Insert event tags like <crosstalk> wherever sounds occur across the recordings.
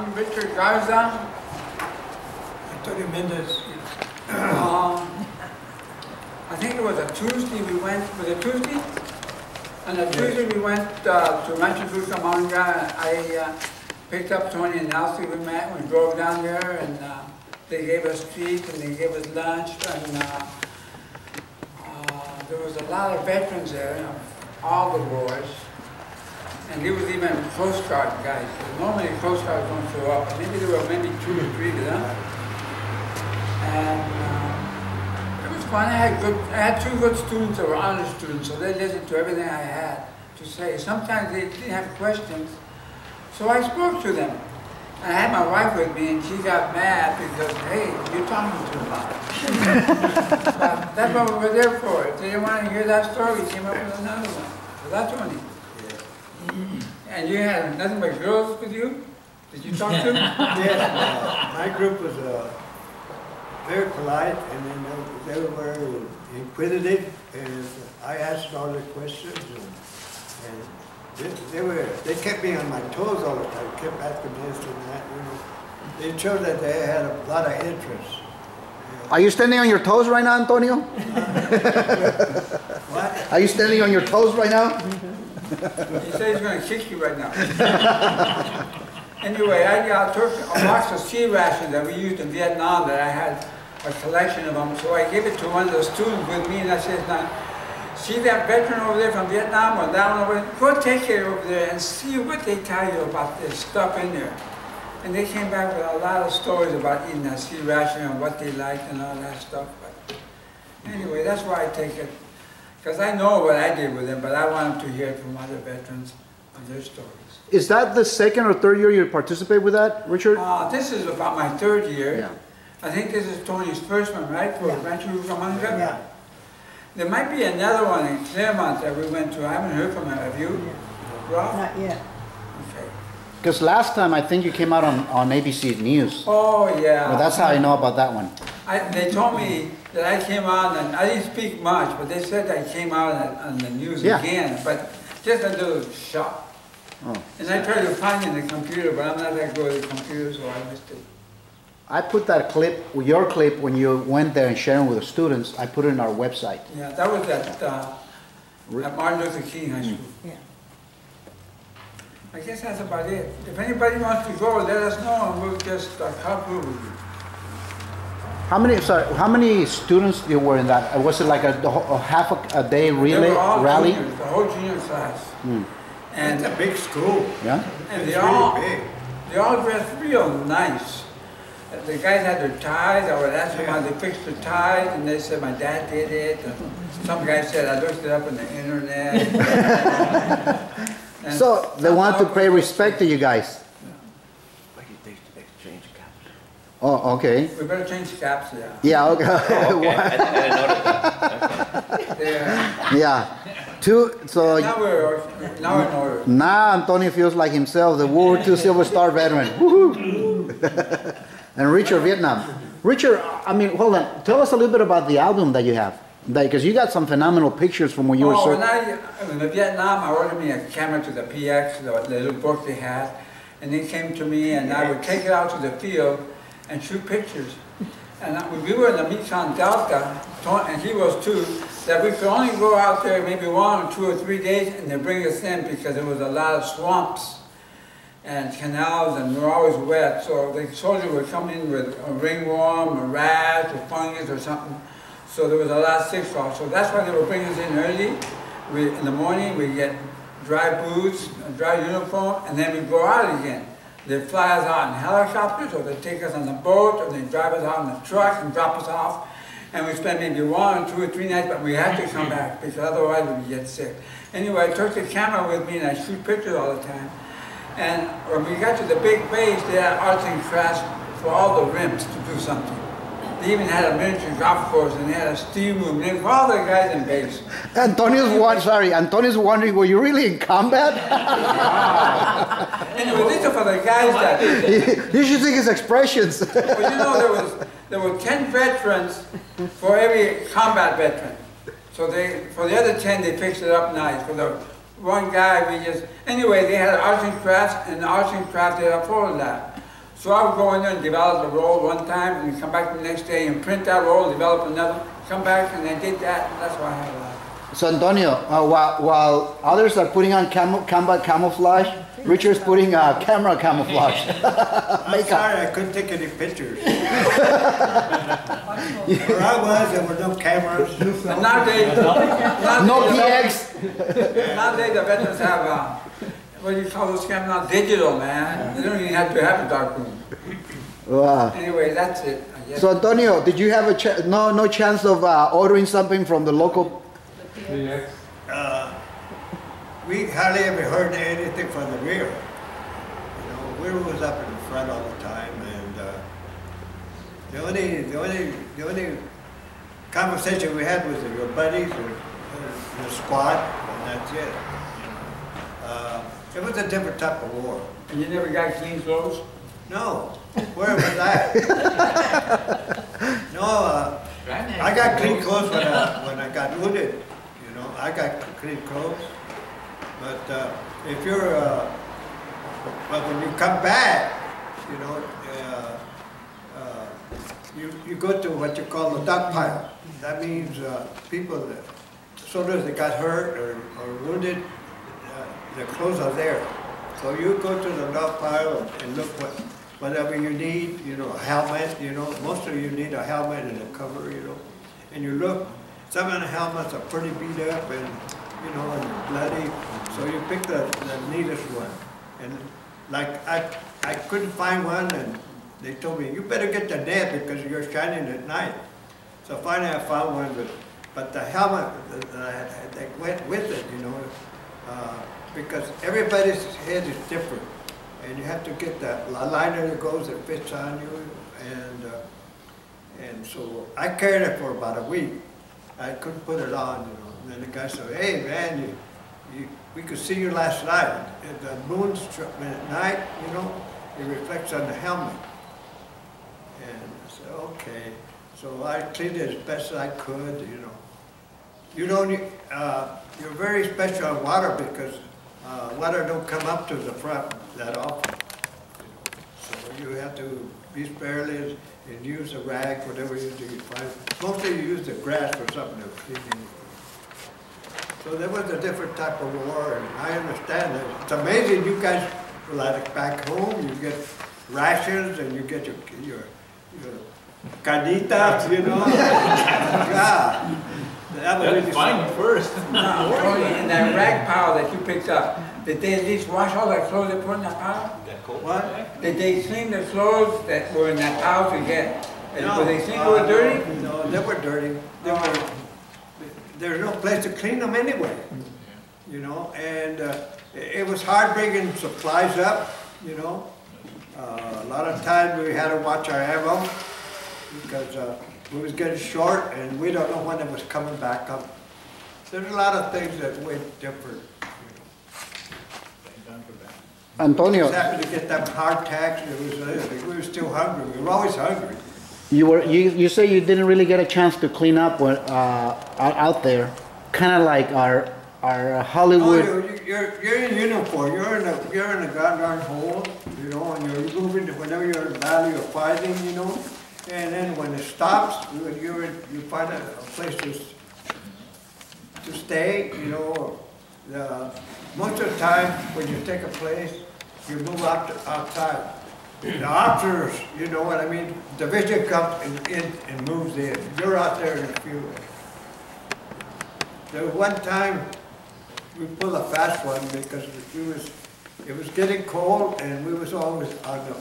I'm Richard Garza. Antonio Mendez. Um, I think it was a Tuesday we went, was it Tuesday? On a Tuesday we went uh, to Rancho Cucamonga. I uh, picked up Tony and Elsie, we met, we drove down there and uh, they gave us treats and they gave us lunch and uh, uh, there was a lot of veterans there of all the wars. And there was even Coast Guard guys. Normally Coast Guard don't show up. Maybe there were maybe two or three of them. And uh, it was fun. I had good, I had two good students that were honor students, so they listened to everything I had to say. Sometimes they didn't have questions, so I spoke to them. I had my wife with me, and she got mad because, hey, you're talking too much. <laughs> that's what we were there for. If they want to hear that story, came up with another one. So that's Tony. And you had nothing but girls with you? Did you talk to them? <laughs> Yes, uh, my group was uh, very polite and then they they were inquisitive and I asked all the questions and, and they, they were, they kept me on my toes all the time, kept asking this and that, you know. They showed that they had a lot of interest. Are you standing on your toes right now, Antonio? What? Are you standing on your toes right now? He said he's gonna kick you right now. <laughs> Anyway, I got a box of C rations that we used in Vietnam that I had a collection of them, so I gave it to one of the students with me and I said, now, see that veteran over there from Vietnam or that one over there? Go take it over there and see what they tell you about this stuff in there. And they came back with a lot of stories about eating that C ration and what they liked and all that stuff. But anyway, that's why I take it. Because I know what I did with them, but I want them to hear from other veterans of their stories. Is that the second or third year you participate with that, Richard? Uh, this is about my third year. Yeah. I think this is Tony's first one, right, for Yeah. Rancho Cucamonga? Yeah. There might be another one in Claremont that we went to. I haven't heard from him. Have you? Ralph? Not yet. Okay. Because last time I think you came out on, on ABC News. Oh, yeah. Well, that's how I know about that one. I, they told me that I came out and I didn't speak much, but they said I came out on, on the news Yeah. again, but just a little shot. Oh. And I tried to find it in the computer, but I'm not that good at the computer, so I missed it. I put that clip, your clip, when you went there and sharing with the students, I put it in our website. Yeah, that was at, uh, at Martin Luther King High School. Yeah. I guess that's about it. If anybody wants to go, let us know and we'll just uh, carpool with you. How many, sorry, how many students you were in that? Uh, Was it like a, the a half a, a day They relay, were all rally? juniors, The whole junior class. Hmm. And, It's a big school. Yeah? and It's they all, really big. they all dressed real nice. The guys had their ties, I would ask them how they fixed their ties, and they said, my dad did it. And Some guy said, I looked it up on the internet. <laughs> <laughs> And So they want to pay respect to you guys. Oh, okay. We better change caps, yeah. Yeah, okay. <laughs> Oh, okay, I didn't I didn't notice that. <laughs> They're- Yeah. Two, so Now we're, now we're in order. now Antonio feels like himself, the World War II Silver Star veteran. <laughs> And Richard, Vietnam. Richard, I mean, hold on. Tell us a little bit about the album that you have. Because you got some phenomenal pictures from when you were Oh, when. I, in Vietnam, I ordered me a camera to the PX, the, the little book they had, and they came to me, and I would take it out to the field and shoot pictures. And I- we were in the Mekong Delta, and he was too, that we could only go out there maybe one or two or three days, and they bring us in because there was a lot of swamps and canals, and were always wet. So the soldier would come in with a ringworm, a rash, or fungus, or something. So there was a lot of sick calls. So that's why they were bringing us in early. We, in the morning, we get dry boots, dry uniform, and then we go out again. They fly us out in helicopters, or they take us on the boat, or they drive us out in the truck and drop us off. And we spend maybe one, two, or three nights, but we have to come mm-hmm. back because otherwise we get sick. Anyway, I took the camera with me and I shoot pictures all the time. And when we got to the big base, they had arts and crafts for all the rims to do something. They even had a miniature golf course and they had a steam room They all the guys in base. Antonio's one, sorry, Antonio's wondering, were you really in combat? <laughs> Anyway, these are for the guys that, <laughs> you should see his expressions. well, you know, there was, there were ten veterans for every combat veteran. So they, for the other ten, they fixed it up nice. For the one guy, we just, anyway, they had arts and crafts and the arts and crafts, they afforded that. So I would go in there and develop the roll one time, and come back the next day and print that roll, develop another, come back, and I did that, that's why I have a lot. So Antonio, uh, while, while others are putting on camo, combat camouflage, Richard's putting uh, camera camouflage. <laughs> I'm sorry, I couldn't take any pictures. <laughs> <laughs> Where I was, there were no cameras. And nowadays, nowadays, No PX. Nowadays, the veterans have, uh, what do you call those cameras now, digital, man. They don't even have to have a dark room. Wow. Anyway, that's it, So Antonio, did you have a ch- no no chance of uh, ordering something from the local? Uh, We hardly ever heard anything from the rear. You know, we was up in the front all the time and, uh, the only, the only, the only conversation we had was with your buddies or, or the squad, and that's it. Uh, It was a different type of war. And you never got clean clothes? No, where was that? <laughs> No, uh, I got clean clothes when I, <laughs> when I got wounded, you know, I got clean clothes. But, uh, if you're, uh, but when you come back, you know, uh, uh, you, you go to what you call the dog pile. That means, uh, people that, soldiers that got hurt or, or wounded, their clothes are there. So you go to the dog pile and- and look what, whatever you need, you know, a helmet, you know, most of you need a helmet and a cover, you know. And you look, some of the helmets are pretty beat up and, you know, and bloody, so you pick the, the neatest one. And like, I, I couldn't find one and they told me, you better get the net because you're shining at night. So finally I found one, but, but the helmet that that went with it, you know, uh, because everybody's head is different. And you have to get that liner that goes, that fits on you, and, uh, and so I carried it for about a week. I couldn't put it on, you know, and then the guy said, hey, man, you, you, we could see you last night. The moon at night, you know, it reflects on the helmet. And I said, okay. So I cleaned it as best as I could, you know. You don't, uh, you're very special on water because, uh, water don't come up to the front that often. So you have to be sparingly and use a rag, whatever you do, find. Mostly you use the grass or something to clean. So there was a different type of war, and I understand it. It's amazing, you guys, like back home, you get rations and you get your, your, your carnitas, you know? <laughs> Yeah. That was really something. first. <laughs> No, Tony, in that rag pile that you picked up, did they at least wash all that clothes they put in that pile? What? Did they clean the clothes that were in that pile to get, No, were they think they uh, were dirty? No, they were dirty. They were, there's no place to clean them anyway, you know, and uh, it it was hard bringing supplies up, you know. Uh, A lot of times we had to watch our ammo because uh, we was getting short and we don't know when it was coming back up. There's a lot of things that went different. Antonio, Just happened to get them hardtacks, it was, uh, we were still hungry, we were always hungry. you were you, you say you didn't really get a chance to clean up when, uh, out, out there, kind of like our our Oh, Hollywood. you're, you're, you're in uniform, you're in a, you're in a goddamn hole, you know, and you're moving, whenever you're in battle, you're fighting, you know? And then when it stops, you, you're, you find a, a place to, to stay, you know? Most of the time, when you take a place, you move out to, outside. The officers, you know what I mean, division comes and, in, and moves in, you're out there in the field. There was one time, we pulled a fast one because it was, it was getting cold and we was always on the,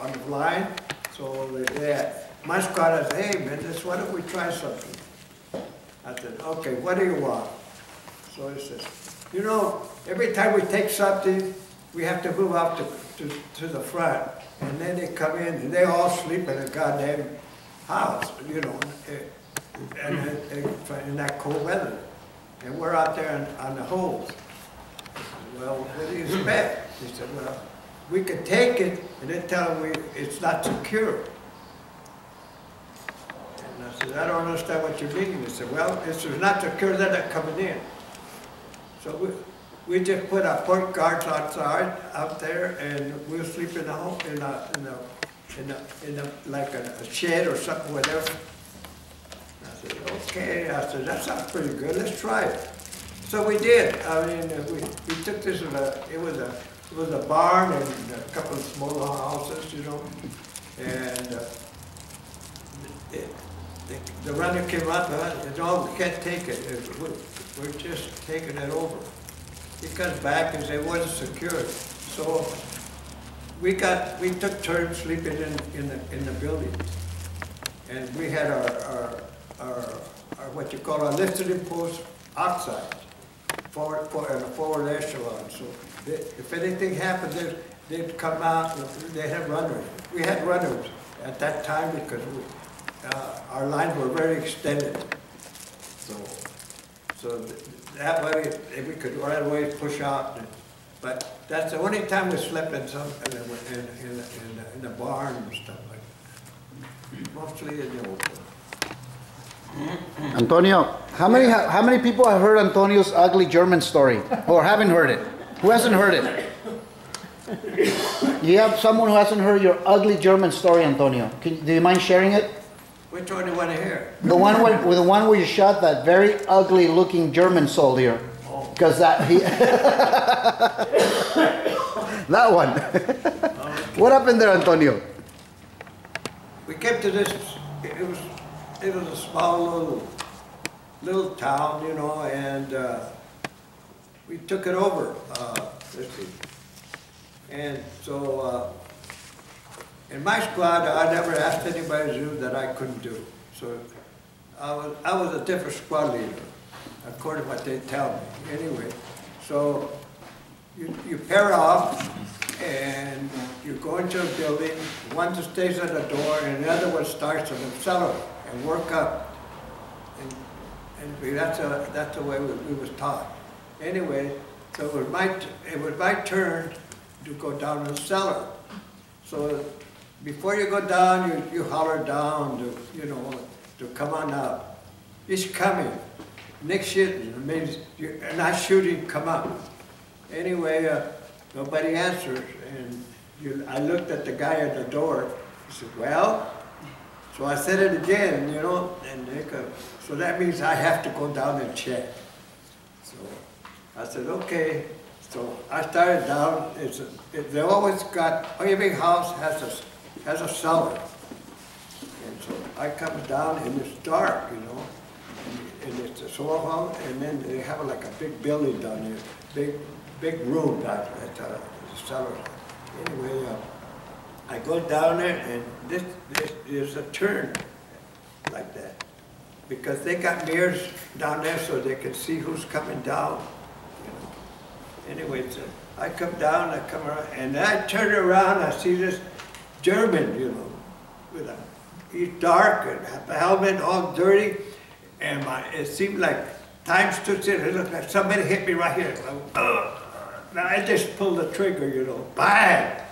on the line. So they, my squad said, hey this, why don't we try something? I said, okay, what do you want? So he says, you know, every time we take something, we have to move up to, to, to the front. And then they come in and they all sleep in a goddamn house, you know, eh, and, and in that cold weather. And we're out there on, on the holes. Well, what do you expect? He said, well, we could take it and then tell them we, it's not secure. And I said, I don't understand what you mean. He said, well, if it's not secure, they're not coming in. So we, we just put our pork guards outside, out there, and we'll sleep in a home, in a, in a, in a, in a, like a shed or something, whatever. I said, okay, I said, that sounds pretty good, let's try it. So we did, I mean, we, we took this, a it was a, it was a barn and a couple of smaller houses, you know, and, uh, it- the, the runner came up, uh, and oh, we can't take it, It- we're, we're just taking it over. He comes back and says, it wasn't secured, so we got, we took turns sleeping in, in the, in the building. And we had our, our, our, our, what you call our listening post outside, forward, for, in a forward echelon, so if anything happened, they'd, they'd come out, they had runners. We had runners at that time because we, uh, our lines were very extended. So, so th- that way, we could right away push out, and- but that's the only time we slept in some, in, the- in, in, in in the barn and stuff like that. Mostly in the open. Antonio, how many, how many people have heard Antonio's ugly German story? Or haven't heard it? Who hasn't heard it? You have someone who hasn't heard your ugly German story, Antonio. Can, do you mind sharing it? Which one do you want to hear? The one where, with the one where you shot that very ugly looking German soldier. Because that, he. <laughs> that one. <laughs> what happened there, Antonio? We came to this, it was, it was a small little, little town, you know, and, uh, we took it over, uh, let's see. And so, uh, in my squad, I never asked anybody to do that I couldn't do. So, I was, I was a different squad leader, according to what they tell me, anyway. So, you, you pair off, and you go into a building, one just stays at the door, and the other one starts in the cellar, and work up. And, and that's, a, that's the way we, we was taught. Anyway, so it was my, it was my turn to go down the cellar. So before you go down, you, you holler down to, you know, to come on up. He's coming. Next shit means you're not shooting, come up. Anyway, uh, nobody answers, and you, I looked at the guy at the door. He said, well, so I said it again, you know, and they go, so that means I have to go down and check. So I said, okay. So I started down, it's, a- it, they always got, every house has a, has a cellar. And so I come down and it's dark, you know, and- it's a soil hall, and then they have like a big building down there, big, big room down at uh, the cellar. Anyway, uh, I go down there and this, this is a turn like that. Because they got mirrors down there so they can see who's coming down. Anyway, so I come down, I come around, and I turn around, I see this German, you know, with a, he's dark and a helmet all dirty, and my, it seemed like time stood still, it looked like somebody hit me right here. Ugh. Now I just pulled the trigger, you know, bang!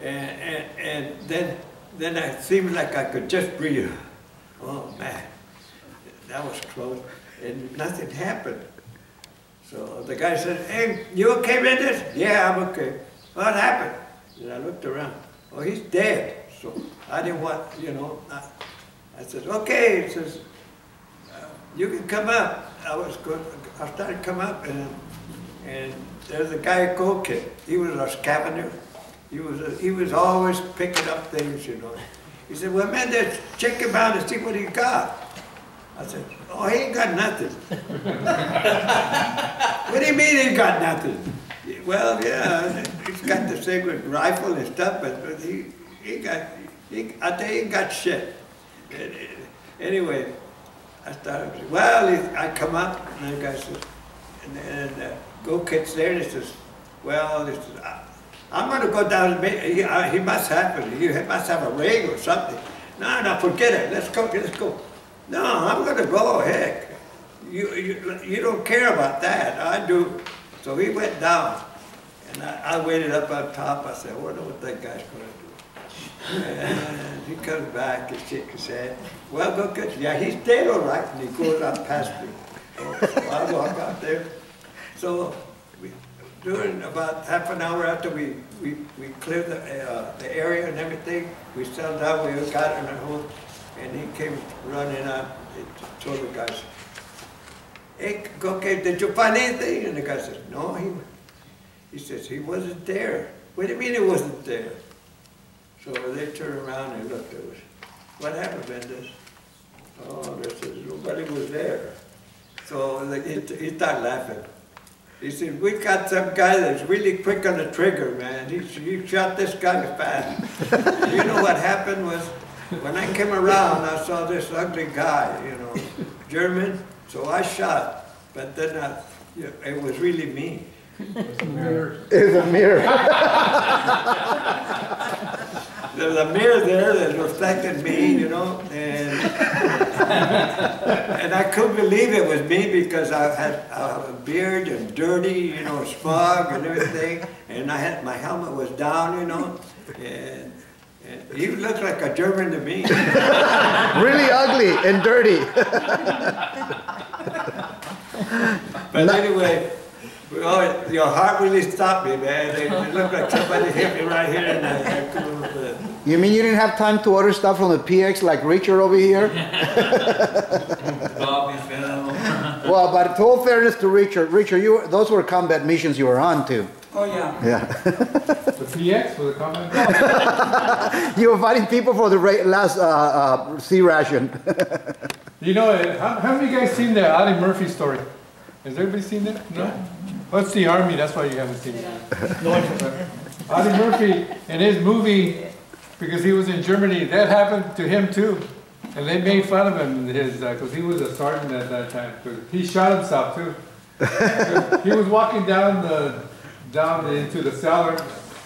And, and, and then, then it seemed like I could just breathe. Oh, man, that was close, and nothing happened. So the guy said, hey, you okay with this? Yeah, I'm okay. What happened? And I looked around. Oh, he's dead. So I didn't want, you know, I, I said, okay. He says, uh, you can come up. I was good. I started to come up and, and there's a guy Kid. He was a scavenger. He was, a, he was always picking up things, you know. He said, well, man, let's check him out and see what he got. I said, oh, he ain't got nothing. <laughs> What do you mean he's got nothing? Well, yeah, he's got the same rifle and stuff, but, he, he got, he, I tell you, he got shit. Anyway, I started, well, I come up, and the guy says, and, and uh, go catch there, and he says, well, he says, "I- I'm gonna go down, and ma- he, uh, he must have, he must have a ring or something. No, no, forget it, let's go, let's go. No, I'm gonna go, heck. You, you, you don't care about that, I do. So he went down, and I, I waited up on top, I said, I wonder what that guy's gonna do. And he comes back and shakes his head, well, go get, yeah, he's dead all right, and he goes out past me. So I walk out there, so we, during about half an hour after we, we, we cleared the, uh, the area and everything, we settled down, we got in a hole, and he came running up, and told the guys, hey, okay, did you find anything? And the guy says, no, he, he says, he wasn't there. What do you mean he wasn't there? So they turned around and looked at us. What happened, Mendez? Oh, they said, nobody was there. So like, he, he started laughing. He said, "We've got some guy that's really quick on the trigger, man. He, he shot this guy fast. <laughs> you know what happened was, when I came around, I saw this ugly guy, you know, German, so I shot. But then I, you know, it was really me. It's a mirror. <laughs> There's a mirror there that reflected me, you know, and and I couldn't believe it was me because I had a beard and dirty, you know, smog and everything, and I had my helmet was down, you know, and, and he looked like a German to me. <laughs> Really ugly and dirty. <laughs> But anyway, well, your heart really stopped me, man. It, it looked like somebody hit me right here, and I, I couldn't. Uh, You mean you didn't have time to order stuff from the PX like Richard over here? <laughs> Bobby Fennel. <laughs> Well, but to all fairness to Richard, Richard, you, those were combat missions you were on too. Oh, yeah. Yeah. <laughs> The PX for the combat. You were fighting people for the ra- last, uh, uh, C ration. You know, uh, how, how many you guys seen the Audie Murphy story? Has everybody seen that? No? Well, it's the army, that's why you haven't seen it. Audie Murphy, in his movie, because he was in Germany, that happened to him too. And they made fun of him, his, uh 'cause cause he was a sergeant at that time. he shot himself too. He was walking down the, down into the cellar,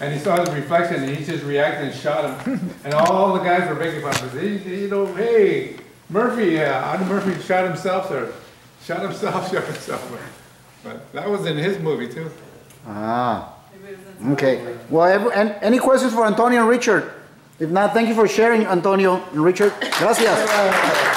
and he saw his reflection, and he just reacted and shot him. And all the guys were making fun of him, He- you know, hey, Murphy, uh, Audie Murphy shot himself, sir. Shot himself, shot himself. But that was in his movie too. Ah, okay. Well, ev- an- any questions for Antonio and Richard? If not, thank you for sharing, Antonio and Richard. Gracias.